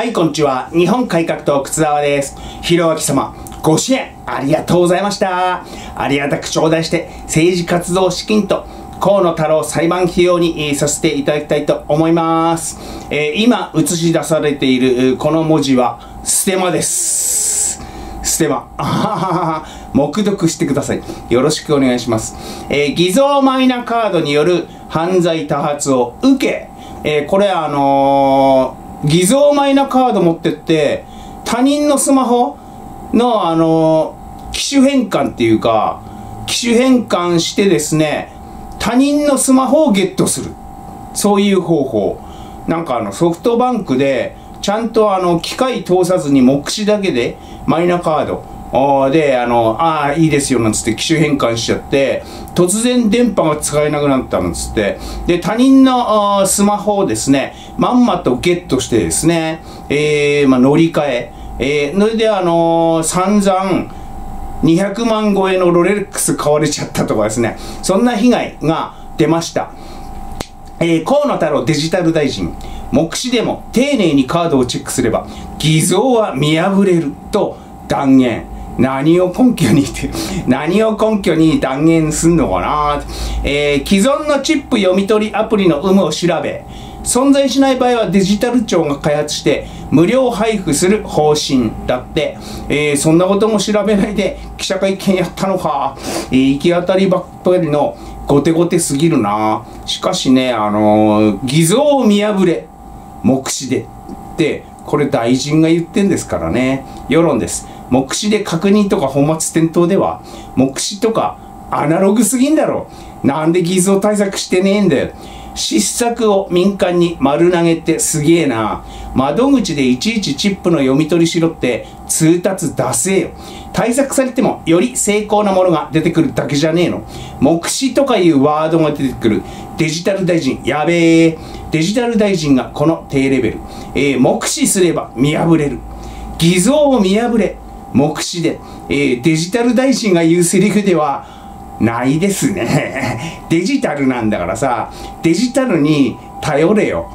はい、こんにちは。日本改革党靴沢です。ひろあき様、ご支援ありがとうございました。ありがたく頂戴して、政治活動資金と河野太郎裁判費用に、させていただきたいと思います。えー今映し出されているこの文字は、ステマです。ステマ。あははは黙読してください。よろしくお願いします。えー偽造マイナカードによる犯罪多発を受け、えーこれあの偽造マイナカード持ってって、他人のスマホのあのー機種変換っていうか、機種変換してですね、他人のスマホをゲットする。そういう方法。なんかあのソフトバンクで、ちゃんとあの機械通さずに目視だけでマイナカードで、あの、ああ、いいですよなんつって機種変換しちゃって、突然電波が使えなくなったなんつって、で、他人のスマホをですね、まんまとゲットしてですね、えー、まあ乗り換え、えー、それであのー散々、200万超えのロレックス買われちゃったとかですね、そんな被害が出ました。えー河野太郎デジタル大臣、目視でも丁寧にカードをチェックすれば、偽造は見破れると断言。何を根拠にって、何を根拠に断言すんのかなえー既存のチップ読み取りアプリの有無を調べ、存在しない場合はデジタル庁が開発して無料配布する方針だって、えーそんなことも調べないで記者会見やったのか、えー行き当たりばっかりの後手後手すぎるなしかしね、あのー偽造を見破れ、目視で。って、これ大臣が言ってんですからね。世論です。目視で確認とか本末転倒では、目視とかアナログすぎんだろ。なんで偽造対策してねえんだよ。失策を民間に丸投げってすげえな。窓口でいちいちチップの読み取りしろって通達出せよ。対策されてもより精巧なものが出てくるだけじゃねえの。目視とかいうワードが出てくるデジタル大臣、やべえ。デジタル大臣がこの低レベル。えー目視すれば見破れる。偽造を見破れ。目視で。えーデジタル大臣が言うセリフでは、ないですね。デジタルなんだからさ、デジタルに頼れよ。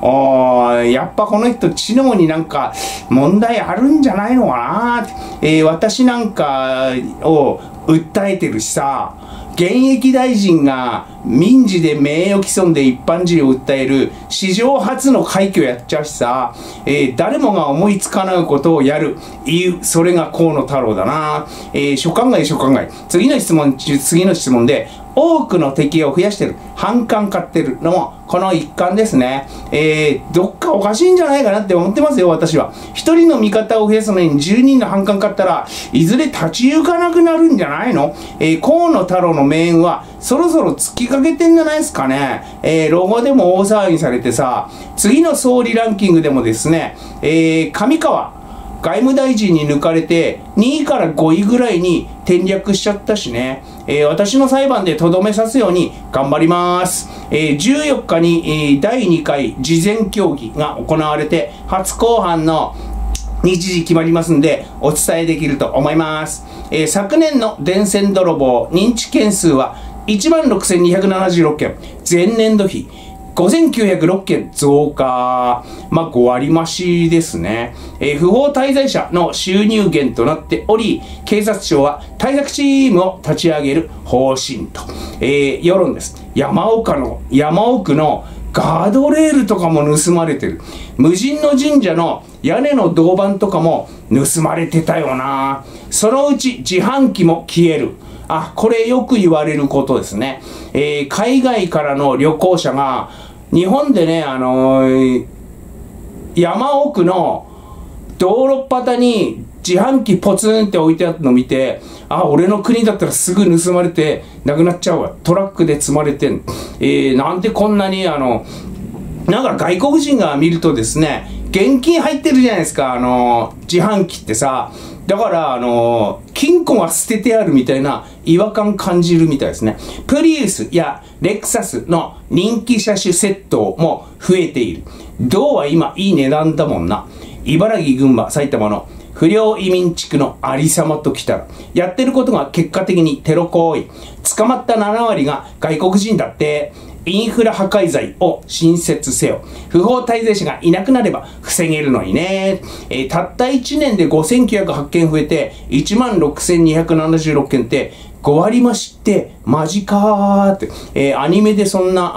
あやっぱこの人知能になんか問題あるんじゃないのかなって、えー私なんかを訴えてるしさ現役大臣が民事で名誉毀損で一般人を訴える史上初の快挙やっちゃうしさ、えー誰もが思いつかないことをやる。言うそれが河野太郎だな、えー所管外所管外次の質問次の質問で多くの敵を増やしてる。反感買ってる。のもこの一環ですね。えー、どっかおかしいんじゃないかなって思ってますよ私は。一人の味方を増やすのに10人の反感買ったらいずれ立ち行かなくなるんじゃないの、えー河野太郎の命運はそろそろ突きかけてんじゃないですかね。えー、ロゴでも大騒ぎされてさ次の総理ランキングでもですねえー、上川外務大臣に抜かれて2位から5位ぐらいに転落しちゃったしね、えー私の裁判でとどめさすように頑張ります、えー14日に、えー第2回事前協議が行われて初公判の日時決まりますんでお伝えできると思います、えー昨年の電線泥棒認知件数は1万6276件。前年度比5906件増加。まあ、5割増しですね。えー不法滞在者の収入源となっており、警察庁は対策チームを立ち上げる方針と。えー世論です。山岡の、山奥のガードレールとかも盗まれてる。無人の神社の屋根の銅板とかも盗まれてたよな。そのうち自販機も消える。あ、これよく言われることですね。えー海外からの旅行者が、日本でね、あのー山奥の道路端に自販機ポツンって置いてあったの見て、あ、俺の国だったらすぐ盗まれてなくなっちゃうわ。トラックで積まれてん。えー、なんでこんなにあの、なんか外国人が見るとですね、現金入ってるじゃないですか、あの、自販機ってさ。だから、あの、金庫が捨ててあるみたいな違和感感じるみたいですね。プリウスやレクサスの人気車種セットも増えている。銅は今いい値段だもんな。茨城、群馬、埼玉の不良移民地区のありさまときたら、やってることが結果的にテロ行為。捕まった7割が外国人だって、インフラ破壊罪を新設せよ。不法滞在者がいなくなれば防げるのにね。えー、たった1年で5908件増えて、16,276件って5割増しってマジかーって、えー、アニメでそんな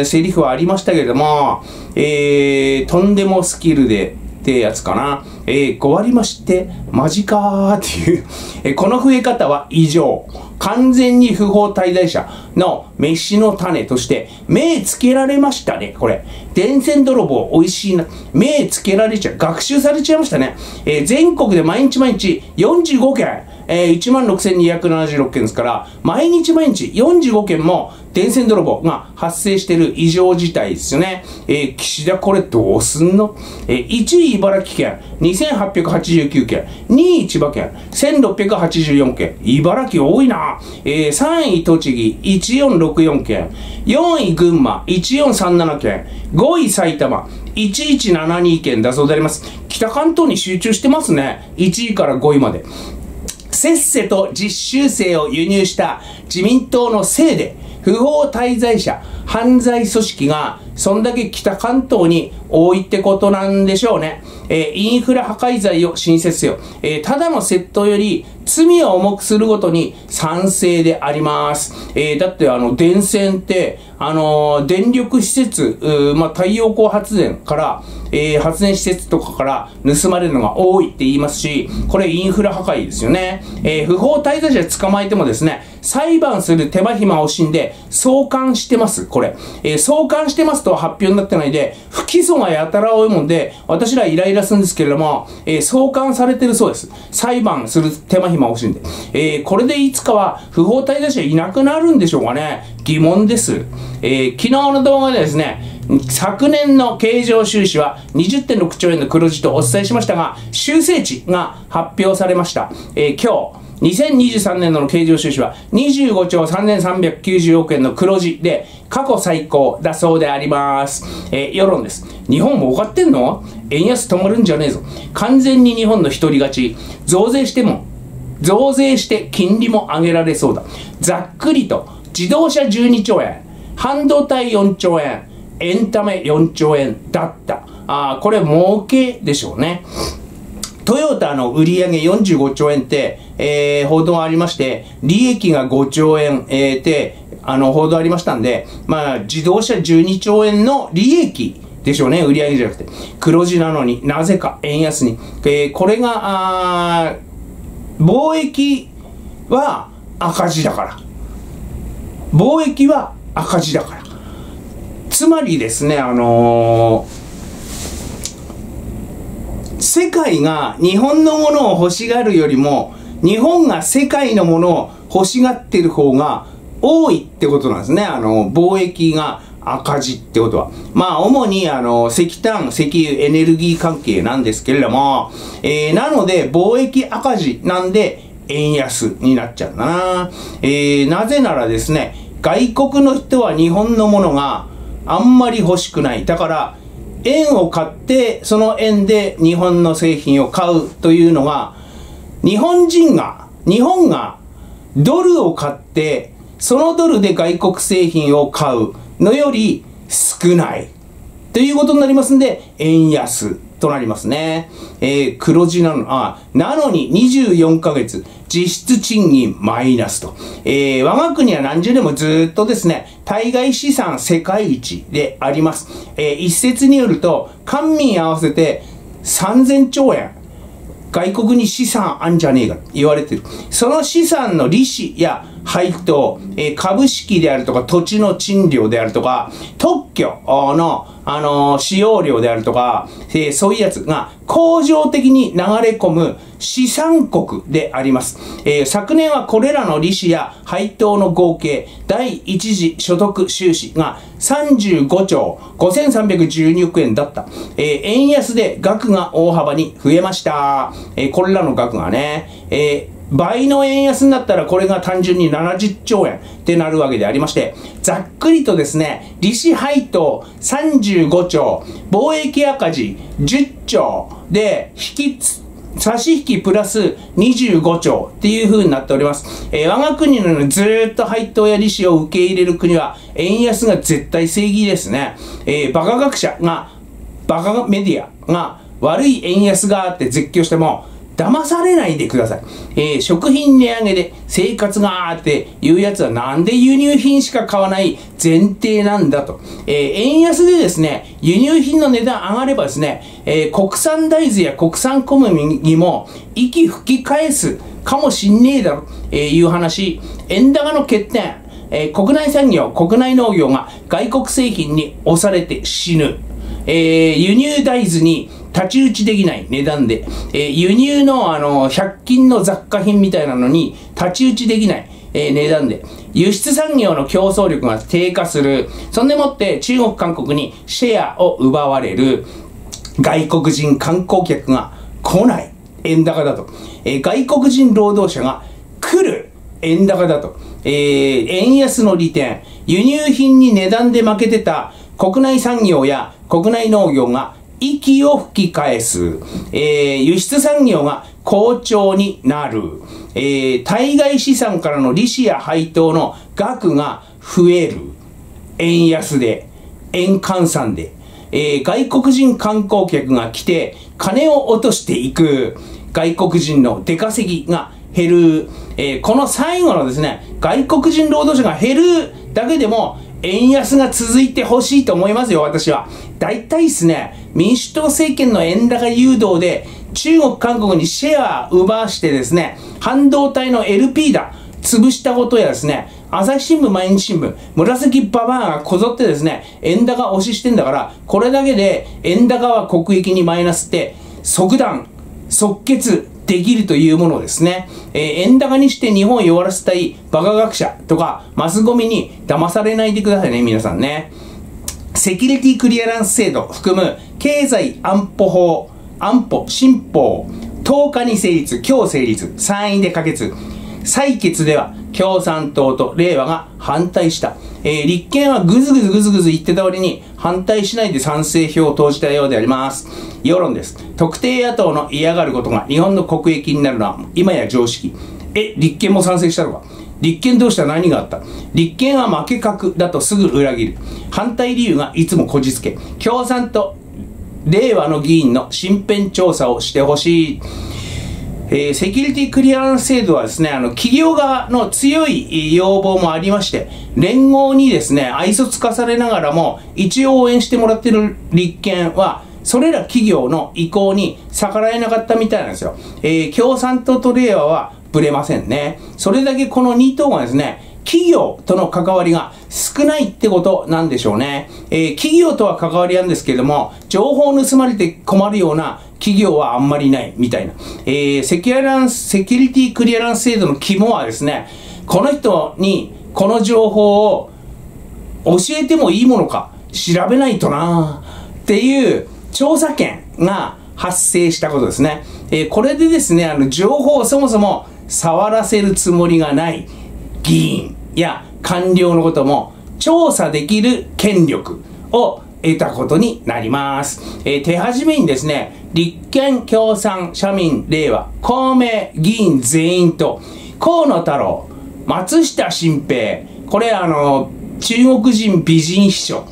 あセリフはありましたけれども、えー、とんでもスキルでってやつかな。えー、5割増しってマジかーっていう、えー、この増え方は異常。完全に不法滞在者の飯の種として目つけられましたね、これ。電線泥棒美味しいな。目つけられちゃう。学習されちゃいましたね。えー、全国で毎日毎日45件。えー、16,276件ですから、毎日毎日45件も電線泥棒。が発生している異常事態ですよね。えー、岸田これどうすんの？えー、1位茨城県。2889件、2位千葉県。1684件、茨城多いな。えー、3位栃木。1464件、4位群馬。1437件、5位埼玉。1172件だそうであります。北関東に集中してますね。1位から5位まで。せっせと実習生を輸入した自民党のせいで、不法滞在者、犯罪組織が、そんだけ北関東に多いってことなんでしょうね。えー、インフラ破壊罪を新設せよ。えー、ただの窃盗より罪を重くすることに賛成であります。えー、だってあの、電線って、あの電力施設、まあ、太陽光発電から、え発電施設とかから盗まれるのが多いって言いますし、これインフラ破壊ですよね。え不法滞在者捕まえてもですね、裁判する手間暇を惜しんで送還してます、これ。え送還してますとは発表になってないで、不起訴がやたら多いもんで、私らイライラするんですけれども、え送還されてるそうです。裁判する手間暇を惜しんで。えこれでいつかは不法滞在者いなくなるんでしょうかね。疑問です。えー、昨日の動画でですね、昨年の経常収支は20.6兆円の黒字とお伝えしましたが、修正値が発表されました。えー、今日、2023年度の経常収支は25兆3390億円の黒字で過去最高だそうであります。えー、世論です。日本儲かってんの？円安止まるんじゃねえぞ。完全に日本の一人勝ち。増税しても、増税して金利も上げられそうだ。ざっくりと自動車12兆円、半導体4兆円、エンタメ4兆円だった。あこれ儲けでしょうね。トヨタの売上45兆円って、えー、報道ありまして、利益が5兆円、えー、って、あの、報道ありましたんで、まあ、自動車12兆円の利益でしょうね、売上げじゃなくて。黒字なのになぜか円安に。えー、これが、あ貿易は赤字だから。貿易は赤字だから。つまりですね、あのー、世界が日本のものを欲しがるよりも、日本が世界のものを欲しがってる方が多いってことなんですね。あの、貿易が赤字ってことは。まあ、主に、あの、石炭、石油、エネルギー関係なんですけれども、えー、なので、貿易赤字なんで、円安になっちゃうんだな。えー、なぜならですね、外国の人は日本のものがあんまり欲しくない。だから、円を買って、その円で日本の製品を買うというのが、日本人が、日本がドルを買って、そのドルで外国製品を買うのより少ない。ということになりますんで、円安となりますね。えー、黒字なの、あ、なのに24ヶ月、実質賃金マイナスと。えー、我が国は何十年もずっとですね、対外資産世界一であります。えー、一説によると、官民合わせて3000兆円。外国に資産あんじゃねえか言われてる。その資産の利子や配当、えー、株式であるとか土地の賃料であるとか、特許のあのー、使用量であるとか、えー、そういうやつが恒常的に流れ込む資産国であります。えー、昨年はこれらの利子や配当の合計、第一次所得収支が35兆5312億円だった。えー、円安で額が大幅に増えました。えー、これらの額がね、え倍の円安になったらこれが単純に70兆円ってなるわけでありまして、ざっくりとですね、利子配当35兆、貿易赤字10兆で引きつ、差し引きプラス25兆っていう風になっております。えー、我が国のようにずっと配当や利子を受け入れる国は、円安が絶対正義ですね。えー、バカ学者が、バカメディアが悪い円安があって絶叫しても、騙されないでください。えー、食品値上げで生活がーっていうやつはなんで輸入品しか買わない前提なんだと。えー、円安でですね、輸入品の値段上がればですね、えー、国産大豆や国産小麦にも息吹き返すかもしんねえだろ、え、いう話。円高の欠点、え、国内産業、国内農業が外国製品に押されて死ぬ。え、輸入大豆に太刀打ちできない値段で、えー、輸入のあの、100均の雑貨品みたいなのに太刀打ちできない、えー、値段で、輸出産業の競争力が低下する。そんでもって中国、韓国にシェアを奪われる。外国人観光客が来ない。円高だと。えー、外国人労働者が来る。円高だと。えー、円安の利点。輸入品に値段で負けてた国内産業や国内農業が息を吹き返す、えー、輸出産業が好調になる、えー、対外資産からの利子や配当の額が増える、円安で、円換算で、えー、外国人観光客が来て金を落としていく、外国人の出稼ぎが減る、えー、この最後のですね、外国人労働者が減るだけでも円安が続いてほしいと思いますよ、私は。大体ですね、民主党政権の円高誘導で、中国、韓国にシェアを奪わしてですね、半導体の LP だ、潰したことやですね、朝日新聞、毎日新聞、紫ババアがこぞってですね、円高押ししてんだから、これだけで円高は国益にマイナスって、即断、即決、できるというものですね。えー、円高にして日本を弱らせたいバカ学者とかマスゴミに騙されないでくださいね、皆さんね。セキュリティクリアランス制度含む経済安保法、安保、新法、10日に成立、今日成立、参院で可決。採決では共産党と令和が反対した。えー、立憲はぐずぐずぐずぐず言ってた割に反対しないで賛成票を投じたようであります。世論です。特定野党の嫌がることが日本の国益になるのは今や常識。え、立憲も賛成したのか立憲同士は何があった立憲は負け格だとすぐ裏切る。反対理由がいつもこじつけ。共産と令和の議員の身辺調査をしてほしい。えー、セキュリティクリアランス制度はですね、あの、企業側の強い要望もありまして、連合にですね、愛想つかされながらも、一応応援してもらってる立憲は、それら企業の意向に逆らえなかったみたいなんですよ。えー、共産党と令和はぶれませんね。それだけこの2党がですね、企業との関わりが少ないってことなんでしょうね。えー、企業とは関わりあるんですけれども、情報を盗まれて困るような企業はあんまりないみたいな。えー、セキュアランス、セキュリティクリアランス制度の肝はですね、この人にこの情報を教えてもいいものか調べないとなっていう調査権が発生したことですね。えー、これでですね、あの、情報をそもそも触らせるつもりがない議員や官僚のことも調査できる権力を得たことになります。えー、手始めにですね、立憲、共産、社民、令和、公明、議員全員と、河野太郎、松下新平、これあの、中国人美人秘書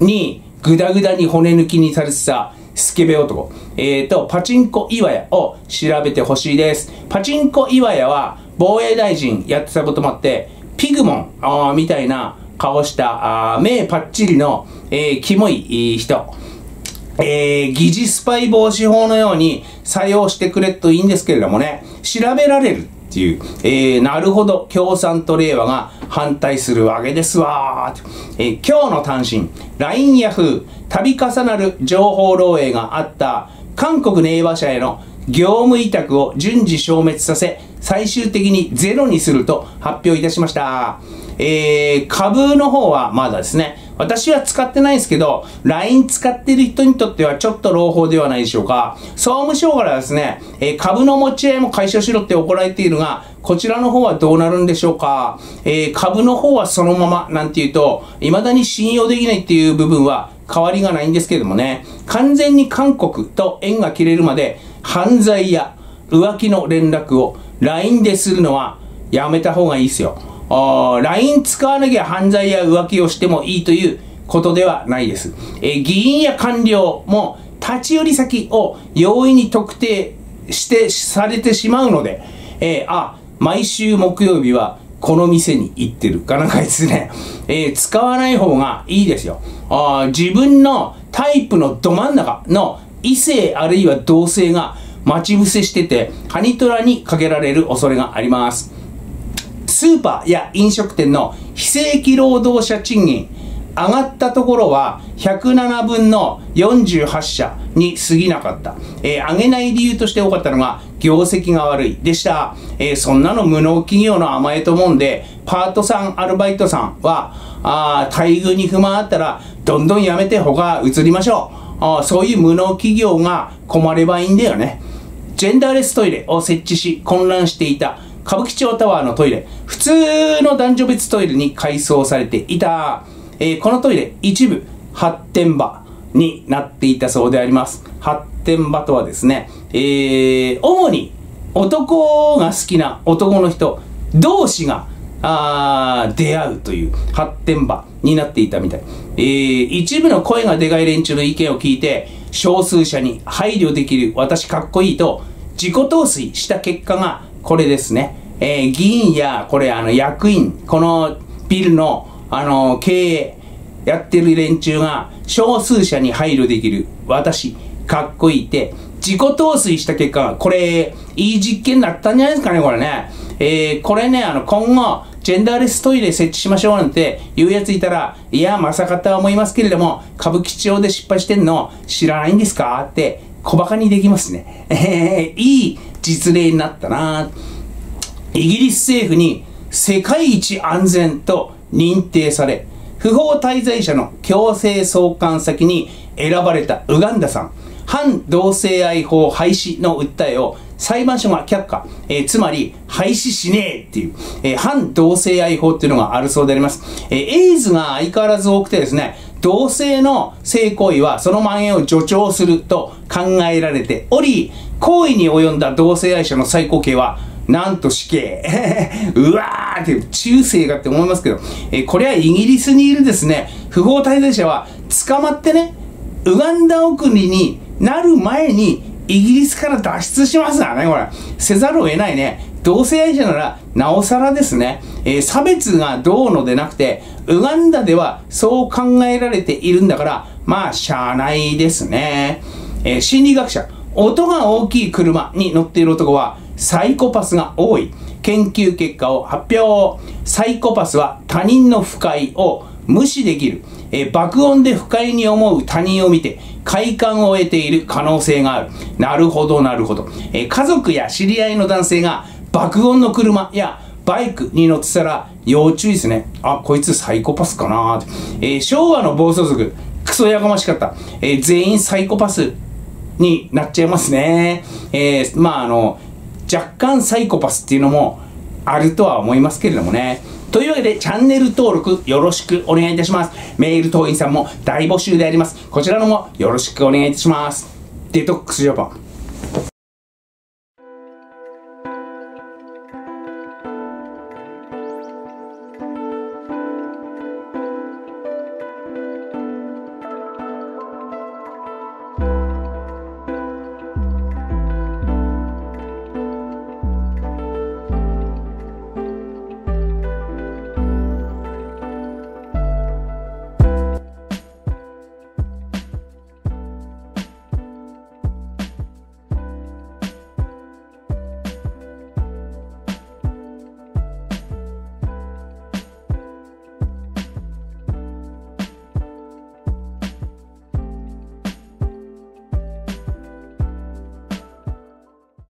にぐだぐだに骨抜きにされてたスケベ男、えーと、パチンコ岩屋を調べてほしいです。パチンコ岩屋は防衛大臣やってたこともあって、ピグモンみたいな顔したあ目パッチリの、えー、キモい人。えー、疑似スパイ防止法のように採用してくれといいんですけれどもね、調べられるっていう、えー、なるほど、共産と令和が反対するわけですわえー、今日の単身、LINE ヤフー、度重なる情報漏洩があった韓国ネイバー社への業務委託を順次消滅させ、最終的にゼロにすると発表いたしました。えー、株の方はまだですね、私は使ってないですけど、LINE 使ってる人にとってはちょっと朗報ではないでしょうか。総務省からですね、えー、株の持ち合いも解消しろって怒られているが、こちらの方はどうなるんでしょうか。えー、株の方はそのままなんていうと、未だに信用できないっていう部分は変わりがないんですけどもね、完全に韓国と縁が切れるまで、犯罪や浮気の連絡を LINE でするのはやめた方がいいですよ。LINE 使わなきゃ犯罪や浮気をしてもいいということではないです。えー、議員や官僚も立ち寄り先を容易に特定してされてしまうので、えー、あ、毎週木曜日はこの店に行ってるかなんかですね、えー、使わない方がいいですよ。あ自分のタイプのど真ん中の異性あるいは同性が待ち伏せしてて、ハニトラにかけられる恐れがあります。スーパーや飲食店の非正規労働者賃金、上がったところは107分の48社に過ぎなかった。えー、上げない理由として多かったのが業績が悪いでした。えー、そんなの無能企業の甘えと思うんで、パートさん、アルバイトさんは、あ待遇に不満あったら、どんどんやめて他移りましょう。あそういう無能企業が困ればいいんだよね。ジェンダーレストイレを設置し混乱していた歌舞伎町タワーのトイレ、普通の男女別トイレに改装されていた。えー、このトイレ、一部発展場になっていたそうであります。発展場とはですね、えー、主に男が好きな男の人同士があ出会うという発展場になっていたみたい。えー、一部の声がでかい連中の意見を聞いて、少数者に配慮できる私かっこいいと自己陶酔した結果がこれですね。えー、議員や、これあの役員、このビルのあの、経営やってる連中が少数者に配慮できる私、かっこいいって、自己陶酔した結果が、これ、いい実験になったんじゃないですかね、これね。えー、これね、あの、今後、ジェンダーレストイレ設置しましょうなんて言うやついたら、いや、まさかとは思いますけれども、歌舞伎町で失敗してんの知らないんですか？って小馬鹿にできますね。えー、いい実例になったな。イギリス政府に世界一安全と認定され、不法滞在者の強制送還先に選ばれたウガンダさん、反同性愛法廃止の訴えを裁判所が却下、えー、つまり廃止しねえっていう、えー、反同性愛法っていうのがあるそうであります。えー、エイズが相変わらず多くてですね、同性の性行為はその蔓延を助長すると考えられており、行為に及んだ同性愛者の最高刑はなんと死刑。うわーって中世がって思いますけど、えこれはイギリスにいるですね、不法滞在者は捕まってね、ウガンダ送りになる前にイギリスから脱出しますからね、これ。せざるを得ないね。同性愛者ならなおさらですね、えー、差別がどうのでなくて、ウガンダではそう考えられているんだから、まあ、しゃあないですね。えー、心理学者、音が大きい車に乗っている男は、サイコパスが多い研究結果を発表サイコパスは他人の不快を無視できる、えー、爆音で不快に思う他人を見て快感を得ている可能性がある。なるほどなるほど、えー、家族や知り合いの男性が爆音の車やバイクに乗ってたら要注意ですね。あこいつサイコパスかなえー、昭和の暴走族クソやかましかった、えー、全員サイコパスになっちゃいますね。えー、まああの、若干サイコパスっていうのもあるとは思いますけれどもね。というわけで、チャンネル登録よろしくお願いいたします。メール党員さんも大募集であります。こちらのもよろしくお願いいたします。デトックスジャパン。